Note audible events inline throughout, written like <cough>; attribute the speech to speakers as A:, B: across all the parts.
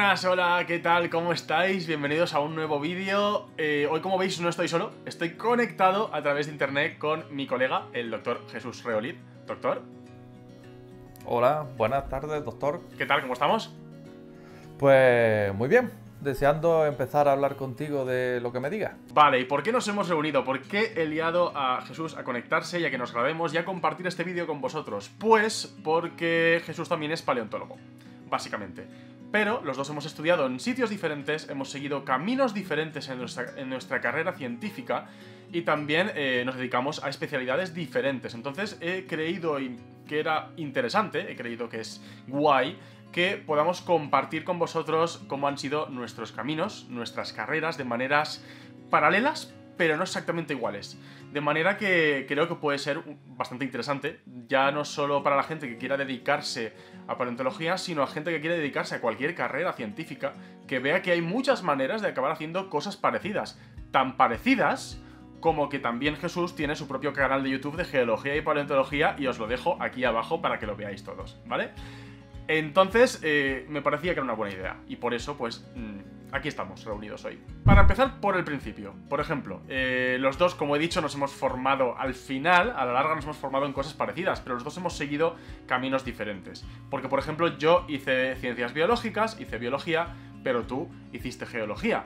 A: Buenas, hola, ¿qué tal? ¿Cómo estáis? Bienvenidos a un nuevo vídeo. Eh, hoy, como veis, no estoy solo, estoy conectado a través de internet con mi colega, el doctor Jesús Reolid. Doctor.
B: Hola, buenas tardes, doctor.
A: ¿Qué tal? ¿Cómo estamos?
B: Pues muy bien, deseando empezar a hablar contigo de lo que me digas.
A: Vale, ¿y por qué nos hemos reunido? ¿Por qué he liado a Jesús a conectarse y a que nos grabemos y a compartir este vídeo con vosotros? Pues porque Jesús también es paleontólogo, básicamente. Pero los dos hemos estudiado en sitios diferentes, hemos seguido caminos diferentes en nuestra, carrera científica y también eh, nos dedicamos a especialidades diferentes. Entonces he creído que era interesante, he creído que es guay que podamos compartir con vosotros cómo han sido nuestros caminos, nuestras carreras de maneras paralelas, pero no exactamente iguales. De manera que creo que puede ser bastante interesante, ya no solo para la gente que quiera dedicarse a paleontología, sino a gente que quiere dedicarse a cualquier carrera científica, que vea que hay muchas maneras de acabar haciendo cosas parecidas. Tan parecidas como que también Jesús tiene su propio canal de YouTube de geología y paleontología y os lo dejo aquí abajo para que lo veáis todos, ¿vale? Entonces, eh, me parecía que era una buena idea y por eso, pues, mm, aquí estamos reunidos hoy. Para empezar por el principio, por ejemplo, eh, los dos, como he dicho, nos hemos formado al final, a la larga nos hemos formado en cosas parecidas, pero los dos hemos seguido caminos diferentes. Porque, por ejemplo, yo hice ciencias biológicas, hice biología, pero tú hiciste geología.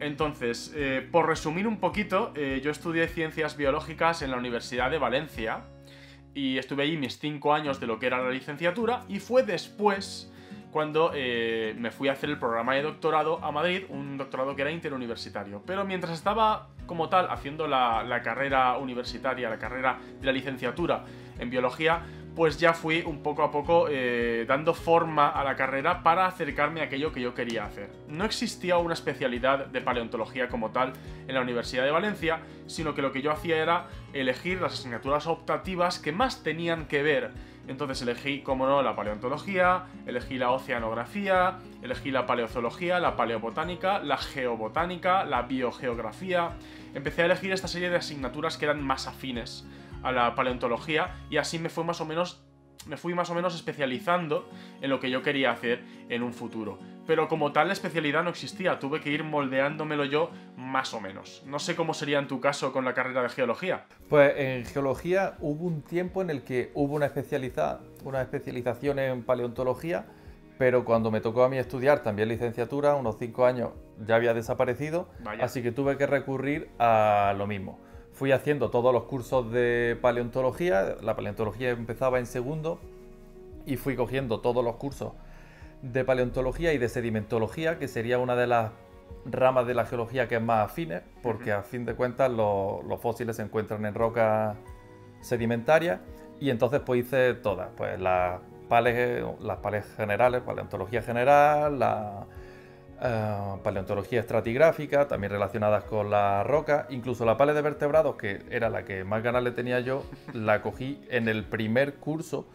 A: Entonces, eh, por resumir un poquito, eh, yo estudié ciencias biológicas en la Universidad de Valencia y estuve ahí mis cinco años de lo que era la licenciatura y fue después cuando eh, me fui a hacer el programa de doctorado a Madrid, un doctorado que era interuniversitario. Pero mientras estaba como tal haciendo la, carrera universitaria, la carrera de la licenciatura en biología, pues ya fui un poco a poco eh, dando forma a la carrera para acercarme a aquello que yo quería hacer. No existía una especialidad de paleontología como tal en la Universidad de Valencia, sino que lo que yo hacía era elegir las asignaturas optativas que más tenían que ver entonces elegí, como no, la paleontología, elegí la oceanografía, elegí la paleozoología, la paleobotánica, la geobotánica, la biogeografía. Empecé a elegir esta serie de asignaturas que eran más afines a la paleontología y así me fue más o menos me fui más o menos especializando en lo que yo quería hacer en un futuro. Pero como tal la especialidad no existía, tuve que ir moldeándomelo yo más o menos. No sé cómo sería en tu caso con la carrera de geología.
B: Pues en geología hubo un tiempo en el que hubo una, una especialización en paleontología, pero cuando me tocó a mí estudiar también licenciatura, unos cinco años ya había desaparecido, así que tuve que recurrir a lo mismo fui haciendo todos los cursos de paleontología, la paleontología empezaba en segundo y fui cogiendo todos los cursos de paleontología y de sedimentología, que sería una de las ramas de la geología que es más afines, porque a fin de cuentas los, fósiles se encuentran en rocas sedimentarias y entonces pues hice todas, pues las pales, las pales generales, paleontología general, la eh, paleontología estratigráfica, también relacionadas con la roca, incluso la pale de vertebrados, que era la que más ganas le tenía yo, la cogí en el primer curso,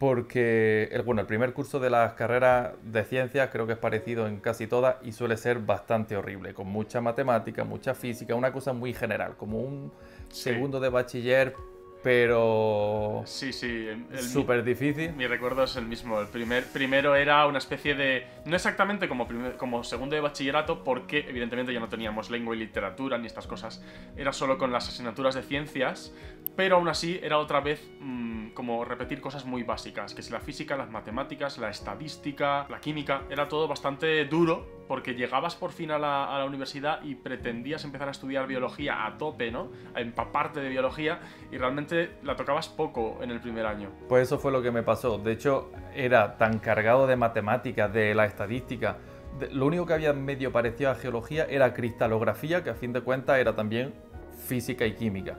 B: porque el, bueno, el primer curso de las carreras de ciencias creo que es parecido en casi todas y suele ser bastante horrible, con mucha matemática, mucha física, una cosa muy general, como un segundo de bachiller pero
A: sí, sí,
B: súper difícil.
A: Mi recuerdo es el mismo. El primer, primero era una especie de, no exactamente como, como segundo de bachillerato, porque evidentemente ya no teníamos lengua y literatura ni estas cosas. Era solo con las asignaturas de ciencias, pero aún así era otra vez mm, como repetir cosas muy básicas, que es la física, las matemáticas, la estadística, la química. Era todo bastante duro porque llegabas por fin a la, universidad y pretendías empezar a estudiar biología a tope, ¿no? A empaparte de biología y realmente la tocabas poco en el primer año.
B: Pues eso fue lo que me pasó. De hecho, era tan cargado de matemáticas, de la estadística. lo único que había medio parecido a geología era cristalografía, que a fin de cuentas era también física y química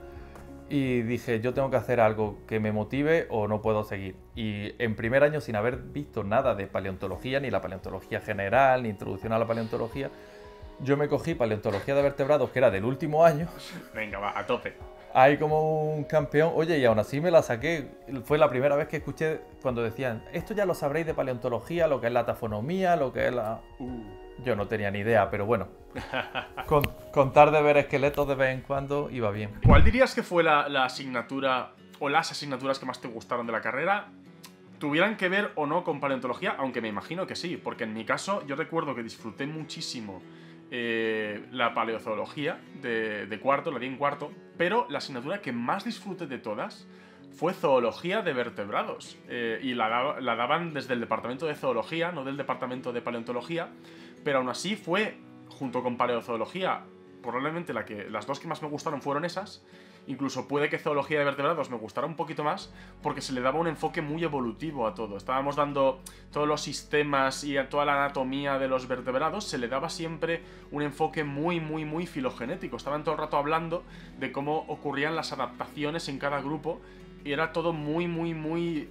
B: y dije, yo tengo que hacer algo que me motive o no puedo seguir. Y en primer año, sin haber visto nada de paleontología, ni la paleontología general, ni introducción a la paleontología, yo me cogí paleontología de vertebrados, que era del último año. <laughs>
A: Venga, va, a tope.
B: Ahí como un campeón. Oye, y aún así me la saqué. Fue la primera vez que escuché cuando decían, esto ya lo sabréis de paleontología, lo que es la tafonomía, lo que es la... Uh. Yo no tenía ni idea, pero bueno. Con, contar de ver esqueletos de vez en cuando iba bien.
A: ¿Cuál dirías que fue la, asignatura o las asignaturas que más te gustaron de la carrera? tuvieran que ver o no con paleontología, aunque me imagino que sí, porque en mi caso yo recuerdo que disfruté muchísimo eh, la paleozoología de, cuarto, la di en cuarto, pero la asignatura que más disfruté de todas fue zoología de vertebrados. Eh, y la, la, daban desde el departamento de zoología, no del departamento de paleontología, pero aún así fue, junto con paleozoología, probablemente que, las dos que más me gustaron fueron esas. Incluso puede que zoología de vertebrados me gustara un poquito más porque se le daba un enfoque muy evolutivo a todo. Estábamos dando todos los sistemas y a toda la anatomía de los vertebrados, se le daba siempre un enfoque muy, muy, muy filogenético. Estaban todo el rato hablando de cómo ocurrían las adaptaciones en cada grupo y era todo muy, muy, muy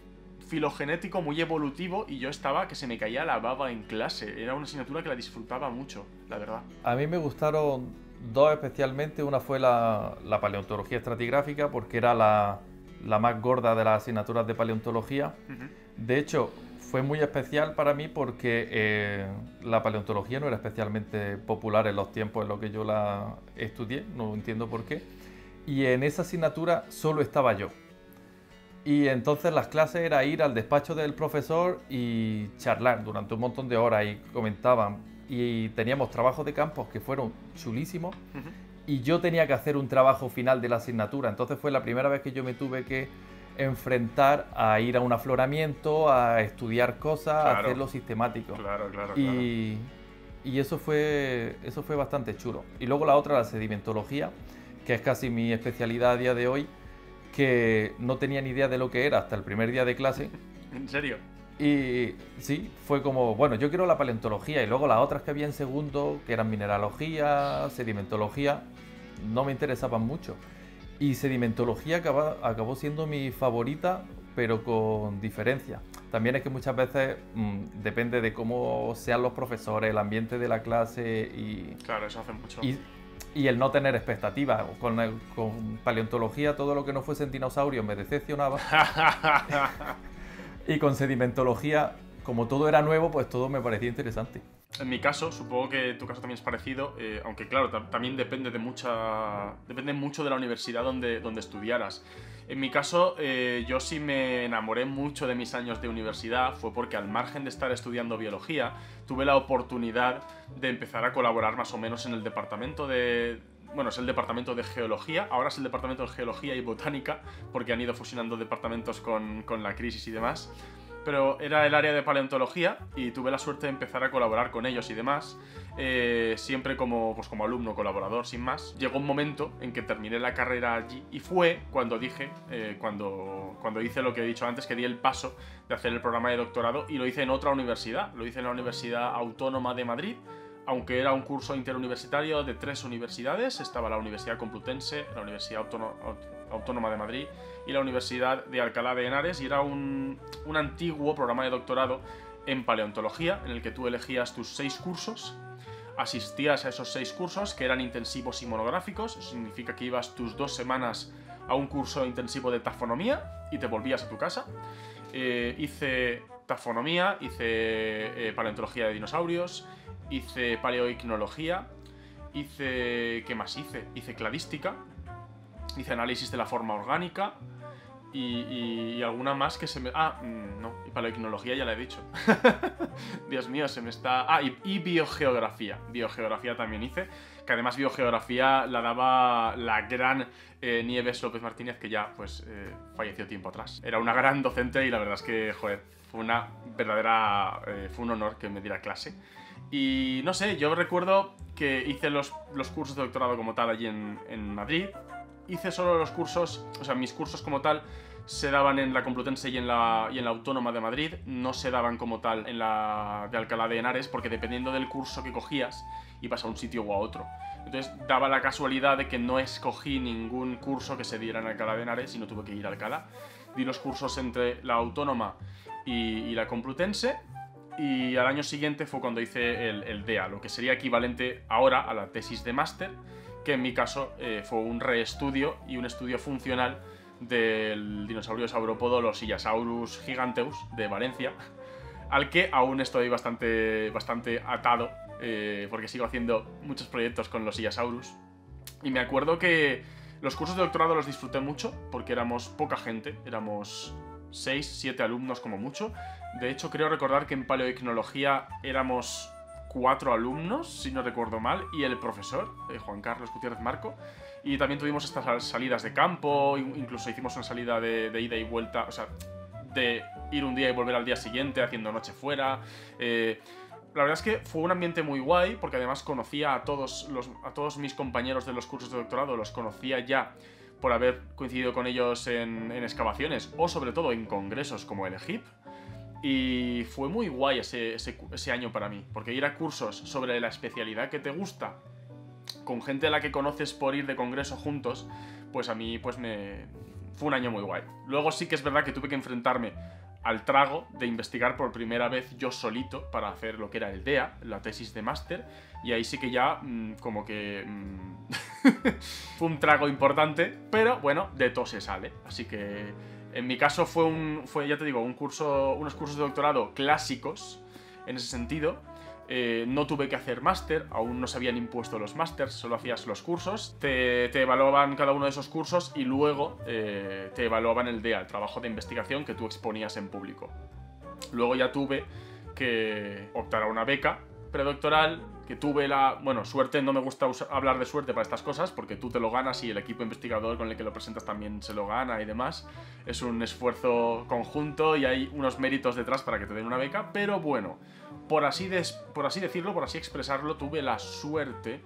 A: filogenético, muy evolutivo y yo estaba que se me caía la baba en clase. Era una asignatura que la disfrutaba mucho, la verdad.
B: A mí me gustaron dos especialmente. Una fue la, paleontología estratigráfica porque era la, más gorda de las asignaturas de paleontología. De hecho, fue muy especial para mí porque eh, la paleontología no era especialmente popular en los tiempos en los que yo la estudié, no entiendo por qué. Y en esa asignatura solo estaba yo. Y entonces las clases era ir al despacho del profesor y charlar durante un montón de horas y comentaban. Y teníamos trabajos de campo que fueron chulísimos. Y yo tenía que hacer un trabajo final de la asignatura. Entonces fue la primera vez que yo me tuve que enfrentar a ir a un afloramiento, a estudiar cosas, a hacerlo sistemático.
A: Claro, claro,
B: y, y eso fue, eso fue bastante chulo. Y luego la otra, la sedimentología, que es casi mi especialidad a día de hoy que no tenía ni idea de lo que era hasta el primer día de clase.
A: ¿En serio?
B: Y sí, fue como, bueno, yo quiero la paleontología y luego las otras que había en segundo, que eran mineralogía, sedimentología, no me interesaban mucho. Y sedimentología acabó, acabó siendo mi favorita, pero con diferencia. También es que muchas veces mm, depende de cómo sean los profesores, el ambiente de la clase y...
A: Claro, eso hace mucho
B: y el no tener expectativas. Con, con paleontología todo lo que no fuese en dinosaurios me decepcionaba. <laughs> y con sedimentología, como todo era nuevo, pues todo me parecía interesante.
A: En mi caso, supongo que tu caso también es parecido, eh, aunque claro, también depende de mucha. depende mucho de la universidad donde, donde estudiaras. En mi caso, eh, yo sí me enamoré mucho de mis años de universidad, fue porque al margen de estar estudiando biología, tuve la oportunidad de empezar a colaborar más o menos en el departamento de, bueno, es el departamento de geología, ahora es el departamento de geología y botánica, porque han ido fusionando departamentos con, con la crisis y demás. Pero era el área de paleontología y tuve la suerte de empezar a colaborar con ellos y demás, eh, siempre como, pues como alumno, colaborador, sin más. Llegó un momento en que terminé la carrera allí y fue cuando dije, eh, cuando, cuando hice lo que he dicho antes, que di el paso de hacer el programa de doctorado y lo hice en otra universidad, lo hice en la Universidad Autónoma de Madrid, aunque era un curso interuniversitario de tres universidades, estaba la Universidad Complutense, la Universidad Autónoma de Madrid y la Universidad de Alcalá de Henares, y era un, un antiguo programa de doctorado en paleontología, en el que tú elegías tus seis cursos, asistías a esos seis cursos, que eran intensivos y monográficos, significa que ibas tus dos semanas a un curso intensivo de tafonomía y te volvías a tu casa. Eh, hice tafonomía, hice eh, paleontología de dinosaurios, hice paleoicnología, hice... ¿qué más hice? Hice cladística, hice análisis de la forma orgánica y, alguna más que se me... Ah, mm, no, y paleoicnología ya la he dicho. <laughs> Dios mío, se me está... Ah, y, biogeografía. Biogeografía también hice, que además biogeografía la daba la gran eh, Nieves López Martínez, que ya pues eh, falleció tiempo atrás. Era una gran docente y la verdad es que, joder, fue una verdadera... Eh, fue un honor que me diera clase. Y no sé, yo recuerdo que hice los, los cursos de doctorado como tal allí en, en, Madrid. Hice solo los cursos, o sea, mis cursos como tal se daban en la Complutense y en la, y en la Autónoma de Madrid, no se daban como tal en la de Alcalá de Henares, porque dependiendo del curso que cogías, ibas a un sitio o a otro. Entonces daba la casualidad de que no escogí ningún curso que se diera en Alcalá de Henares y no tuve que ir a Alcalá. Di los cursos entre la Autónoma y, y la Complutense y al año siguiente fue cuando hice el, DEA, lo que sería equivalente ahora a la tesis de máster, que en mi caso eh, fue un reestudio y un estudio funcional del dinosaurio saurópodo, los Illasaurus giganteus de Valencia, al que aún estoy bastante, bastante atado, eh, porque sigo haciendo muchos proyectos con los Illasaurus. Y me acuerdo que los cursos de doctorado los disfruté mucho, porque éramos poca gente, éramos 6, 7 alumnos como mucho. De hecho, creo recordar que en paleoicnología éramos cuatro alumnos, si no recuerdo mal, y el profesor, eh, Juan Carlos Gutiérrez Marco. Y también tuvimos estas salidas de campo, incluso hicimos una salida de, ida y vuelta, o sea, de ir un día y volver al día siguiente haciendo noche fuera. Eh, la verdad es que fue un ambiente muy guay, porque además conocía a todos, a todos mis compañeros de los cursos de doctorado, los conocía ya por haber coincidido con ellos en, excavaciones o sobre todo en congresos como el EGIP. Y fue muy guay ese, ese, año para mí, porque ir a cursos sobre la especialidad que te gusta, con gente a la que conoces por ir de congreso juntos, pues a mí pues me... fue un año muy guay. Luego sí que es verdad que tuve que enfrentarme al trago de investigar por primera vez yo solito para hacer lo que era el DEA, la tesis de máster, y ahí sí que ya mm, como que mm, <laughs> fue un trago importante, pero bueno, de todo se sale, así que en mi caso fue un, fue ya te digo, un curso, unos cursos de doctorado clásicos en ese sentido, eh, no tuve que hacer máster, aún no se habían impuesto los másters, solo hacías los cursos. Te, evaluaban cada uno de esos cursos y luego eh, te evaluaban el DEA, el trabajo de investigación que tú exponías en público. Luego ya tuve que optar a una beca predoctoral, que tuve la... Bueno, suerte, no me gusta hablar de suerte para estas cosas, porque tú te lo ganas y el equipo investigador con el que lo presentas también se lo gana y demás. Es un esfuerzo conjunto y hay unos méritos detrás para que te den una beca, pero bueno, por así, por así decirlo, por así expresarlo, tuve la suerte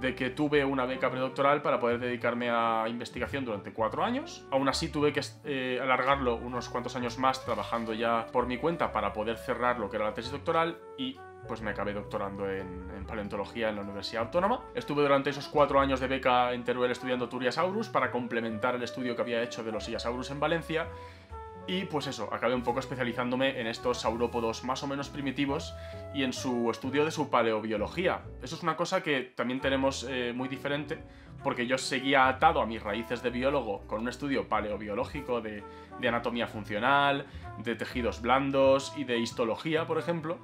A: de que tuve una beca predoctoral para poder dedicarme a investigación durante cuatro años. Aún así tuve que eh, alargarlo unos cuantos años más trabajando ya por mi cuenta para poder cerrar lo que era la tesis doctoral y pues me acabé doctorando en, paleontología en la Universidad Autónoma. Estuve durante esos cuatro años de beca en Teruel estudiando Turiasaurus para complementar el estudio que había hecho de los Iasaurus en Valencia y pues eso, acabé un poco especializándome en estos saurópodos más o menos primitivos y en su estudio de su paleobiología. Eso es una cosa que también tenemos eh, muy diferente, porque yo seguía atado a mis raíces de biólogo con un estudio paleobiológico de, de anatomía funcional, de tejidos blandos y de histología, por ejemplo,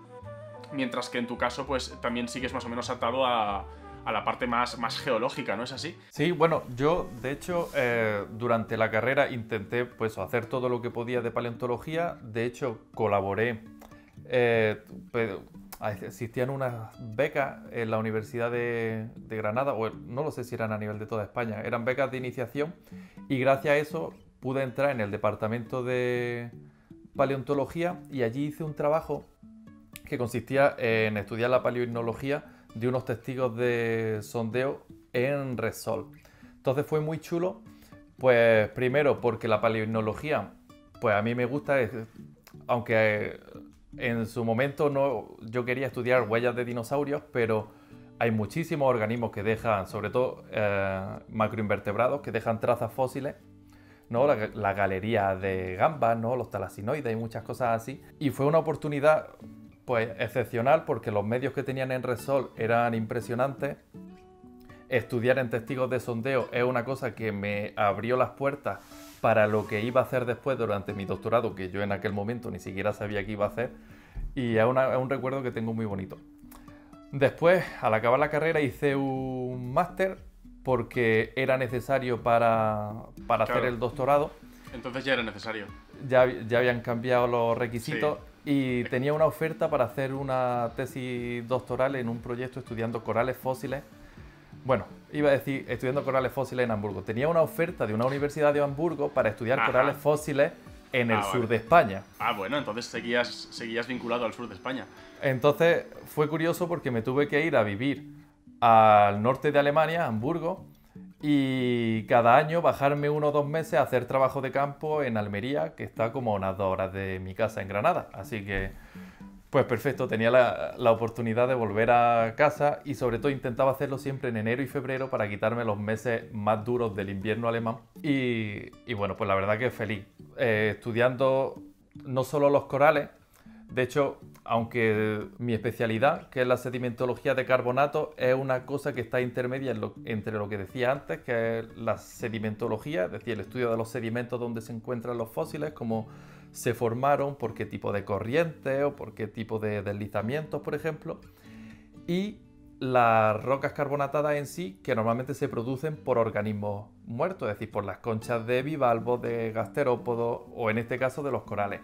A: mientras que en tu caso pues también sigues más o menos atado a, a la parte más, más geológica, ¿no es así?
B: Sí, bueno, yo de hecho eh, durante la carrera intenté pues hacer todo lo que podía de paleontología, de hecho colaboré, eh, existían unas becas en la Universidad de, de, Granada, o no lo sé si eran a nivel de toda España, eran becas de iniciación y gracias a eso pude entrar en el departamento de paleontología y allí hice un trabajo que consistía en estudiar la paleoinología de unos testigos de sondeo en Resol. Entonces fue muy chulo, pues primero porque la paleoinología, pues a mí me gusta, aunque en su momento no, yo quería estudiar huellas de dinosaurios, pero hay muchísimos organismos que dejan, sobre todo eh, macroinvertebrados, que dejan trazas fósiles ¿no? La, galería de gambas, ¿no? los talasinoides y muchas cosas así. Y fue una oportunidad pues excepcional porque los medios que tenían en Resol eran impresionantes. Estudiar en testigos de sondeo es una cosa que me abrió las puertas para lo que iba a hacer después durante mi doctorado, que yo en aquel momento ni siquiera sabía que iba a hacer, y es, un recuerdo que tengo muy bonito. Después, al acabar la carrera, hice un máster porque era necesario para, hacer el doctorado.
A: Entonces ya era necesario.
B: Ya, ya habían cambiado los requisitos y tenía una oferta para hacer una tesis doctoral en un proyecto estudiando corales fósiles. Bueno, iba a decir estudiando corales fósiles en Hamburgo. Tenía una oferta de una universidad de Hamburgo para estudiar corales fósiles en el ah, sur de España.
A: Ah, bueno, entonces seguías, seguías vinculado al sur de España.
B: Entonces fue curioso porque me tuve que ir a vivir al norte de Alemania, Hamburgo, y cada año bajarme uno o dos meses a hacer trabajo de campo en Almería, que está como unas dos horas de mi casa en Granada. Así que, pues perfecto, tenía la, la, oportunidad de volver a casa y sobre todo intentaba hacerlo siempre en enero y febrero para quitarme los meses más duros del invierno alemán. Y, y bueno, pues la verdad que feliz. Eh, estudiando no solo los corales, de hecho, aunque mi especialidad, que es la sedimentología de carbonato, es una cosa que está intermedia entre lo que decía antes, que es la sedimentología, es decir, el estudio de los sedimentos donde se encuentran los fósiles, cómo se formaron, por qué tipo de corriente o por qué tipo de deslizamientos, por ejemplo. Y las rocas carbonatadas en sí, que normalmente se producen por organismos muertos, es decir, por las conchas de bivalvos, de gasterópodos o en este caso de los corales.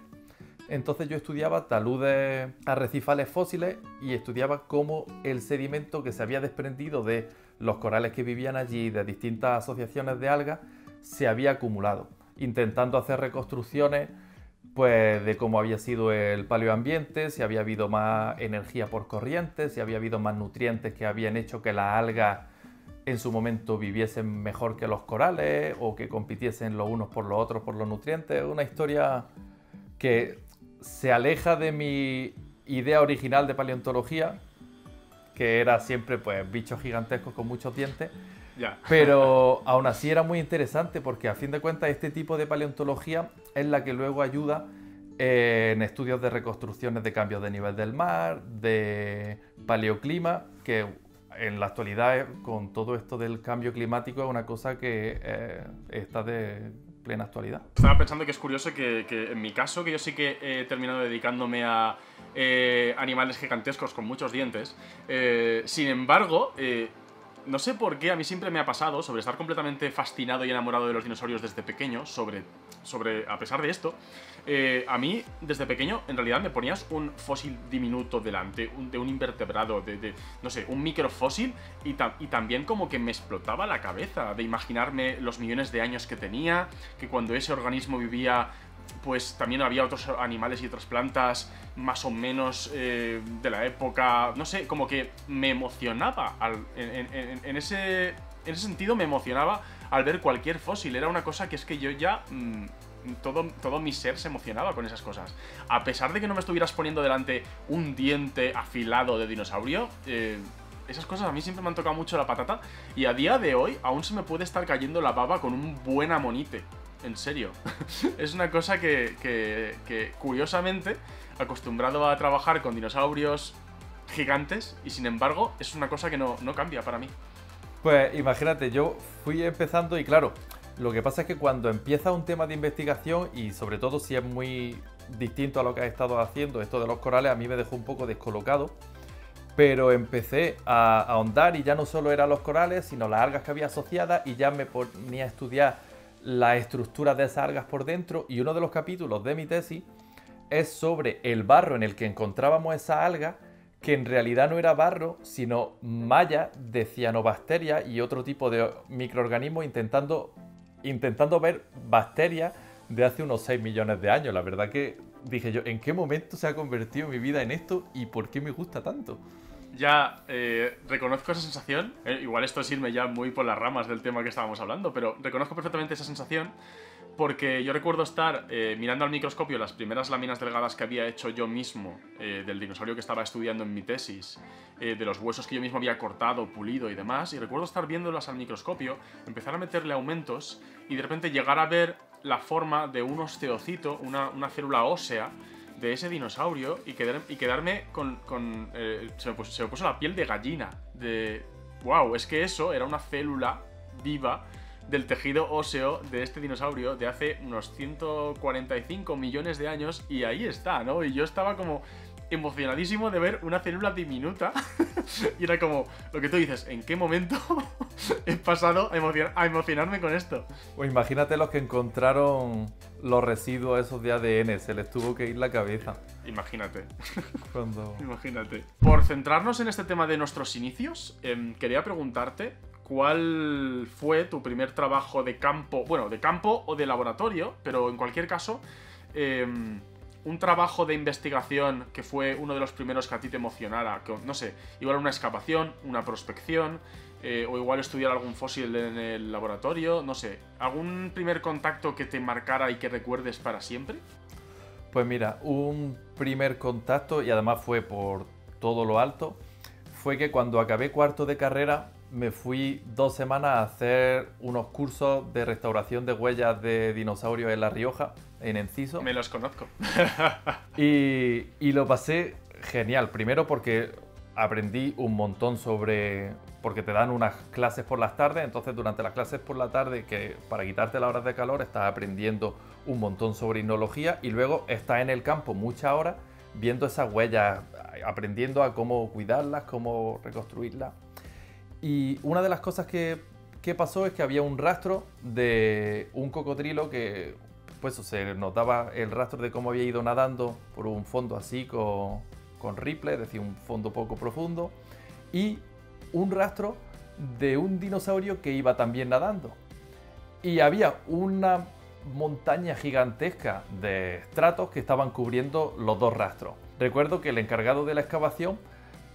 B: Entonces yo estudiaba taludes arrecifales fósiles y estudiaba cómo el sedimento que se había desprendido de los corales que vivían allí, de distintas asociaciones de algas, se había acumulado, intentando hacer reconstrucciones pues de cómo había sido el paleoambiente, si había habido más energía por corriente, si había habido más nutrientes que habían hecho que las algas en su momento viviesen mejor que los corales o que compitiesen los unos por los otros por los nutrientes. Una historia que se aleja de mi idea original de paleontología, que era siempre pues bichos gigantescos con muchos dientes. Pero <laughs> aún así era muy interesante porque a fin de cuentas este tipo de paleontología es la que luego ayuda en estudios de reconstrucciones de cambios de nivel del mar, de paleoclima, que en la actualidad con todo esto del cambio climático es una cosa que eh, está de plena actualidad.
A: Estaba pensando que es curioso que, en mi caso, que yo sí que he terminado dedicándome a eh, animales gigantescos con muchos dientes, eh, sin embargo, no sé por qué a mí siempre me ha pasado sobre estar completamente fascinado y enamorado de los dinosaurios desde pequeño, sobre, sobre a pesar de esto, eh, a mí desde pequeño en realidad me ponías un fósil diminuto delante, de un invertebrado, de, no sé, un microfósil y, y también como que me explotaba la cabeza de imaginarme los millones de años que tenía, que cuando ese organismo vivía pues también había otros animales y otras plantas más o menos eh, de la época, no sé, como que me emocionaba, en, ese, en ese sentido me emocionaba al ver cualquier fósil, era una cosa que es que yo ya... Mm, todo, todo, mi ser se emocionaba con esas cosas. A pesar de que no me estuvieras poniendo delante un diente afilado de dinosaurio, eh, esas cosas a mí siempre me han tocado mucho la patata. Y a día de hoy aún se me puede estar cayendo la baba con un buen amonite en serio. <laughs> es una cosa que, curiosamente, acostumbrado a trabajar con dinosaurios gigantes, y sin embargo, es una cosa que no, cambia para mí.
B: Pues imagínate, yo fui empezando y claro, lo que pasa es que cuando empieza un tema de investigación y sobre todo si es muy distinto a lo que has estado haciendo, esto de los corales a mí me dejó un poco descolocado, pero empecé a ahondar y ya no solo eran los corales, sino las algas que había asociadas y ya me ponía a estudiar la estructura de esas algas por dentro y uno de los capítulos de mi tesis es sobre el barro en el que encontrábamos esa alga que en realidad no era barro, sino malla de cianobacteria y otro tipo de microorganismos intentando, intentando ver bacterias de hace unos 6 millones de años. La verdad que dije yo, ¿en qué momento se ha convertido mi vida en esto y por qué me gusta tanto?
A: Ya eh, reconozco esa sensación. Eh, igual esto es irme ya muy por las ramas del tema que estábamos hablando, pero reconozco perfectamente esa sensación porque yo recuerdo estar eh, mirando al microscopio las primeras láminas delgadas que había hecho yo mismo del dinosaurio que estaba estudiando en mi tesis, de los huesos que yo mismo había cortado, pulido y demás, y recuerdo estar viéndolas al microscopio, empezar a meterle aumentos y de repente llegar a ver la forma de un osteocito, una, una célula ósea, de ese dinosaurio y, y quedarme con... Eh, se, me puso, la piel de gallina. De... ¡Wow! Es que eso era una célula viva del tejido óseo de este dinosaurio de hace unos 145 millones de años y ahí está, ¿no? Y yo estaba como emocionadísimo de ver una célula diminuta. <laughs> y era como, lo que tú dices, ¿en qué momento <laughs> he pasado a, emocionarme con esto?
B: O imagínate los que encontraron los residuos esos de ADN, se les tuvo que ir la cabeza.
A: Imagínate. <laughs> Imagínate. Por centrarnos en este tema de nuestros inicios, em, quería preguntarte cuál fue tu primer trabajo de campo, bueno, de campo o de laboratorio, pero en cualquier caso, em, un trabajo de investigación que fue uno de los primeros que a ti te emocionara, que, no sé, igual una excavación, una prospección, eh, o igual estudiar algún fósil en el laboratorio, no sé, algún primer contacto que te marcara y que recuerdes para siempre?
B: Pues mira, un primer contacto, y además fue por todo lo alto, fue que cuando acabé cuarto de carrera me fui dos semanas a hacer unos cursos de restauración de huellas de dinosaurios en La Rioja en Enciso.
A: Me los conozco. <laughs>
B: y, y lo pasé genial. Primero porque aprendí un montón sobre... Porque te dan unas clases por las tardes, entonces durante las clases por la tarde, que para quitarte las horas de calor, estás aprendiendo un montón sobre inología y luego estás en el campo muchas horas viendo esas huellas, aprendiendo a cómo cuidarlas, cómo reconstruirlas. Y una de las cosas que, pasó es que había un rastro de un cocodrilo que, pues se notaba el rastro de cómo había ido nadando por un fondo así con, con ripple, es decir, un fondo poco profundo, y un rastro de un dinosaurio que iba también nadando. Y había una montaña gigantesca de estratos que estaban cubriendo los dos rastros. Recuerdo que el encargado de la excavación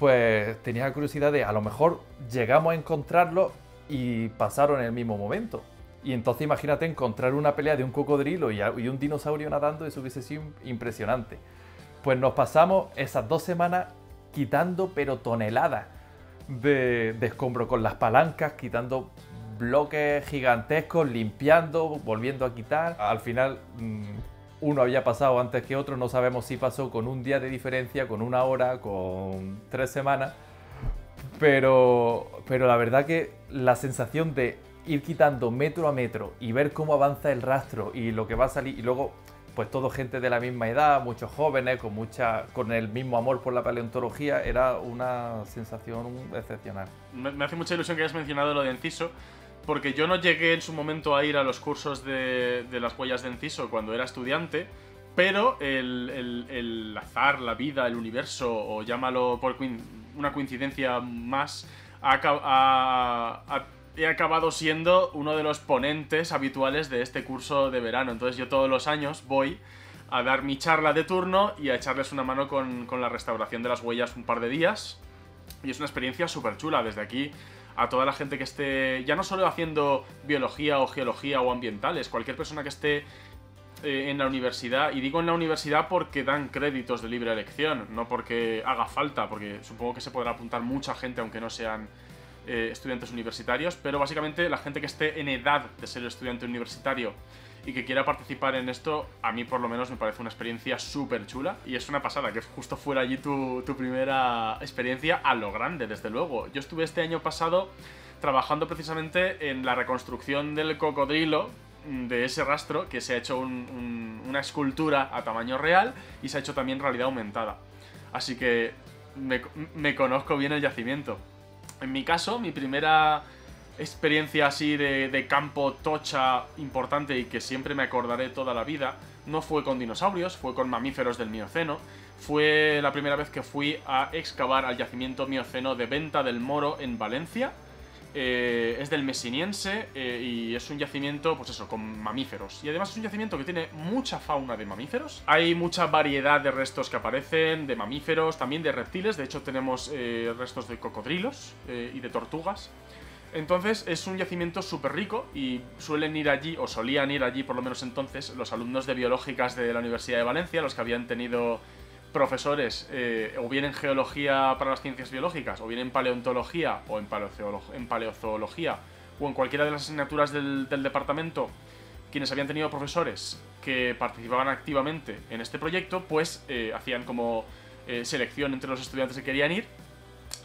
B: pues tenía curiosidad de a lo mejor llegamos a encontrarlo y pasaron en el mismo momento. Y entonces imagínate encontrar una pelea de un cocodrilo y, un dinosaurio nadando, eso hubiese sido impresionante. Pues nos pasamos esas dos semanas quitando pero toneladas de, de escombro con las palancas, quitando bloques gigantescos, limpiando, volviendo a quitar. Al final mm, uno había pasado antes que otro, no sabemos si pasó con un día de diferencia, con una hora, con tres semanas. Pero, pero la verdad que la sensación de ir quitando metro a metro y ver cómo avanza el rastro y lo que va a salir y luego pues todo gente de la misma edad, muchos jóvenes con mucha con el mismo amor por la paleontología, era una sensación excepcional.
A: Me, hace mucha ilusión que hayas mencionado lo de Enciso, porque yo no llegué en su momento a ir a los cursos de, las huellas de Enciso cuando era estudiante, pero el, azar, la vida, el universo, o llámalo por una coincidencia más, ha, ha he acabado siendo uno de los ponentes habituales de este curso de verano. Entonces yo todos los años voy a dar mi charla de turno y a echarles una mano con, la restauración de las huellas un par de días. Y es una experiencia súper chula. Desde aquí a toda la gente que esté, ya no solo haciendo biología o geología o ambientales, cualquier persona que esté eh, en la universidad, y digo en la universidad porque dan créditos de libre elección, no porque haga falta, porque supongo que se podrá apuntar mucha gente aunque no sean eh, estudiantes universitarios, pero básicamente la gente que esté en edad de ser estudiante universitario y que quiera participar en esto, a mí por lo menos me parece una experiencia súper chula y es una pasada que justo fuera allí tu, tu primera experiencia a lo grande, desde luego. Yo estuve este año pasado trabajando precisamente en la reconstrucción del cocodrilo mm, de ese rastro, que se ha hecho una escultura a tamaño real y se ha hecho también realidad aumentada. Así que me, me conozco bien el yacimiento. En mi caso, mi primera experiencia así de, campo tocha importante y que siempre me acordaré toda la vida, no fue con dinosaurios, fue con mamíferos del Mioceno. Fue la primera vez que fui a excavar al yacimiento Mioceno de Venta del Moro en Valencia eh, es del Mesiniense eh, y es un yacimiento, pues eso, con mamíferos. Y además es un yacimiento que tiene mucha fauna de mamíferos. Hay mucha variedad de restos que aparecen, de mamíferos, también de reptiles. De hecho tenemos eh, restos de cocodrilos y de tortugas. Entonces es un yacimiento súper rico y suelen ir allí, o solían ir allí por lo menos entonces, los alumnos de biológicas de la Universidad de Valencia, los que habían tenido profesores eh, o bien en geología para las ciencias biológicas, o bien en paleontología, o en, en paleozoología, o en cualquiera de las asignaturas del, departamento, quienes habían tenido profesores que participaban activamente en este proyecto, pues eh, hacían como eh, selección entre los estudiantes que querían ir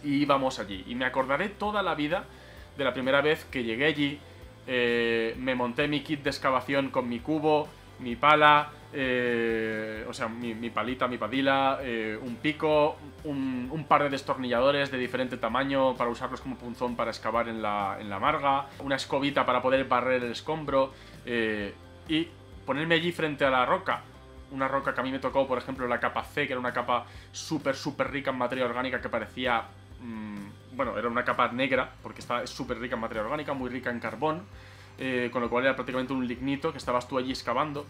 A: y íbamos allí. Y me acordaré toda la vida de la primera vez que llegué allí, me monté mi kit de excavación con mi cubo, mi pala, eh, o sea, mi, palita, mi padila, eh, un pico, un, par de destornilladores de diferente tamaño para usarlos como punzón para excavar en la, en la marga, una escobita para poder barrer el escombro eh, y ponerme allí frente a la roca. Una roca que a mí me tocó, por ejemplo, la capa C, que era una capa súper, súper rica en materia orgánica que parecía... Mm, bueno, era una capa negra, porque está súper rica en materia orgánica, muy rica en carbón, con lo cual era prácticamente un lignito que estabas tú allí excavando.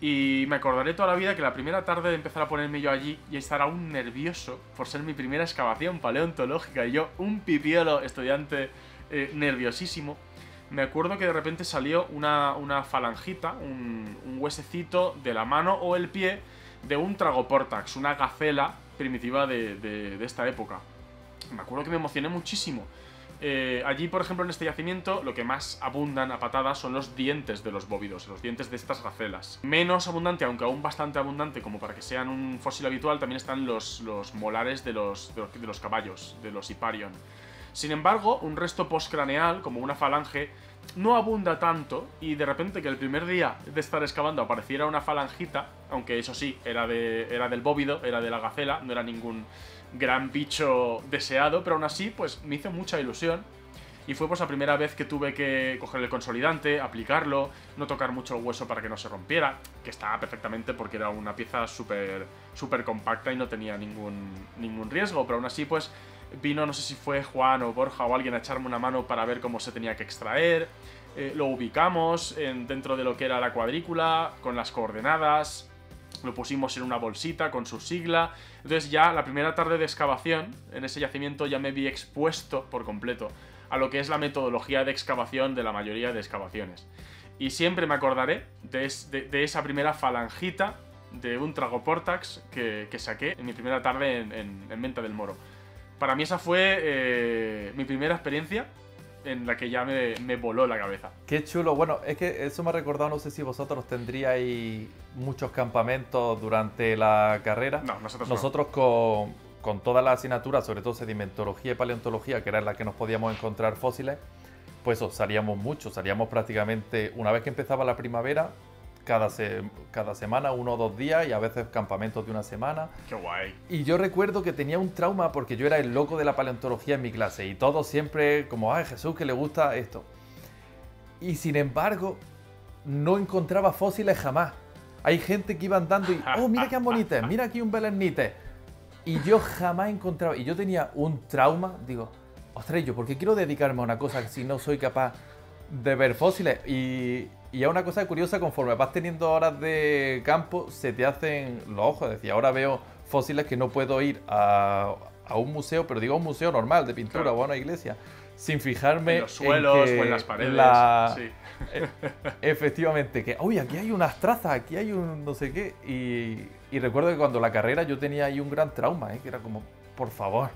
A: Y me acordaré toda la vida que la primera tarde de empezar a ponerme yo allí y estar aún nervioso por ser mi primera excavación paleontológica y yo, un pipiolo estudiante eh, nerviosísimo, me acuerdo que de repente salió una, falangita, un, huesecito de la mano o el pie de un tragoportax, una gacela primitiva de esta época. Me acuerdo que me emocioné muchísimo eh, allí, por ejemplo, en este yacimiento, lo que más abundan a patadas son los dientes de los bóvidos, los dientes de estas gacelas. Menos abundante, aunque aún bastante abundante, como para que sean un fósil habitual, también están los, los molares de los, de los, caballos, de los Hiparion. Sin embargo, un resto postcraneal, como una falange, no abunda tanto y de repente que el primer día de estar excavando apareciera una falangita, aunque eso sí, era, de, era del bóvido, era de la gacela, no era ningún gran bicho deseado, pero aún así pues me hizo mucha ilusión. Y fue pues la primera vez que tuve que coger el consolidante, aplicarlo, no tocar mucho el hueso para que no se rompiera, que estaba perfectamente porque era una pieza súper súper compacta y no tenía ningún, ningún riesgo, pero aún así pues vino, no sé si fue Juan o Borja o alguien a echarme una mano para ver cómo se tenía que extraer, eh, lo ubicamos en, dentro de lo que era la cuadrícula, con las coordenadas, lo pusimos en una bolsita con su sigla, entonces ya la primera tarde de excavación en ese yacimiento ya me vi expuesto por completo a lo que es la metodología de excavación de la mayoría de excavaciones. Y siempre me acordaré de, esa primera falangita de un tragoportax que, saqué en mi primera tarde en, en, Menta del Moro. Para mí esa fue eh, mi primera experiencia en la que ya me, me, voló la cabeza.
B: Qué chulo. Bueno, es que eso me ha recordado, no sé si vosotros tendríais muchos campamentos durante la carrera.
A: No, nosotros
B: Nosotros con con todas las asignaturas, sobre todo sedimentología y paleontología, que era en la que nos podíamos encontrar fósiles, pues salíamos mucho, salíamos prácticamente una vez que empezaba la primavera, cada, cada semana, uno o dos días y a veces campamentos de una semana.
A: ¡Qué guay!
B: Y yo recuerdo que tenía un trauma porque yo era el loco de la paleontología en mi clase y todos siempre como, ay Jesús, que le gusta esto. Y sin embargo, no encontraba fósiles jamás. Hay gente que iba andando y, oh, mira qué bonitas, <laughs> mira aquí un belernite y yo jamás he encontrado, y yo tenía un trauma, digo, ostras, ¿yo por qué quiero dedicarme a una cosa si no soy capaz de ver fósiles? Y, y es una cosa curiosa, conforme vas teniendo horas de campo, se te hacen los ojos. Es decir, ahora veo fósiles que no puedo ir a, a un museo, pero digo un museo normal de pintura o a una iglesia, sin fijarme
A: en los suelos o en las paredes. Sí. <laughs>
B: E, efectivamente, que, uy, aquí hay unas trazas, aquí hay un no sé qué. Y, y recuerdo que cuando la carrera yo tenía ahí un gran trauma, ¿eh? que era como, por favor,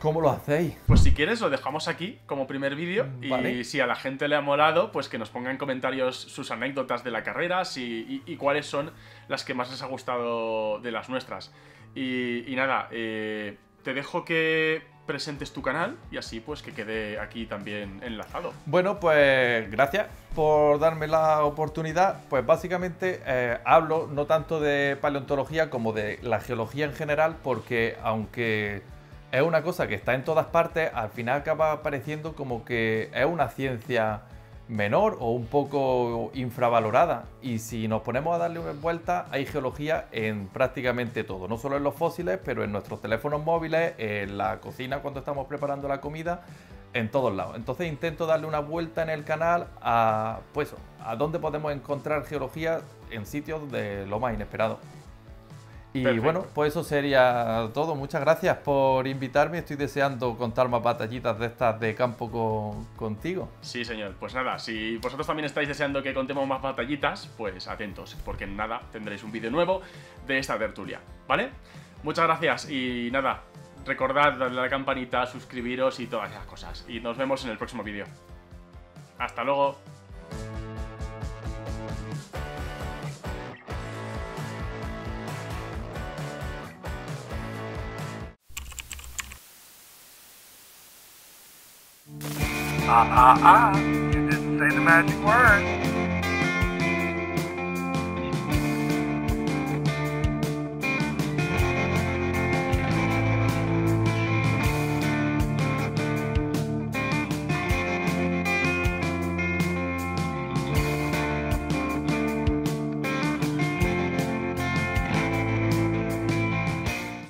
B: ¿cómo lo hacéis?
A: Pues si quieres lo dejamos aquí como primer vídeo y si a la gente le ha molado, pues que nos ponga en comentarios sus anécdotas de la carrera y, cuáles son las que más les ha gustado de las nuestras. Y, nada, eh, te dejo que presentes tu canal y así pues que quede aquí también enlazado.
B: Bueno, pues gracias por darme la oportunidad. Pues básicamente eh, hablo no tanto de paleontología como de la geología en general porque aunque es una cosa que está en todas partes, al final acaba pareciendo como que es una ciencia menor o un poco infravalorada. Y si nos ponemos a darle una vuelta, hay geología en prácticamente todo, no solo en los fósiles, pero en nuestros teléfonos móviles, en la cocina cuando estamos preparando la comida, en todos lados. Entonces intento darle una vuelta en el canal a pues a dónde podemos encontrar geología en sitios de lo más inesperado. Y bueno, pues eso sería todo. Muchas gracias por invitarme. Estoy deseando contar más batallitas de estas de campo contigo.
A: Sí, señor. Pues nada, si vosotros también estáis deseando que contemos más batallitas, pues atentos, porque en nada tendréis un vídeo nuevo de esta tertulia, ¿vale? Muchas gracias y nada, recordad darle a la campanita, suscribiros y todas esas cosas. Y nos vemos en el próximo vídeo. Hasta luego.
C: Ah, ah, ah. You didn't say the magic word.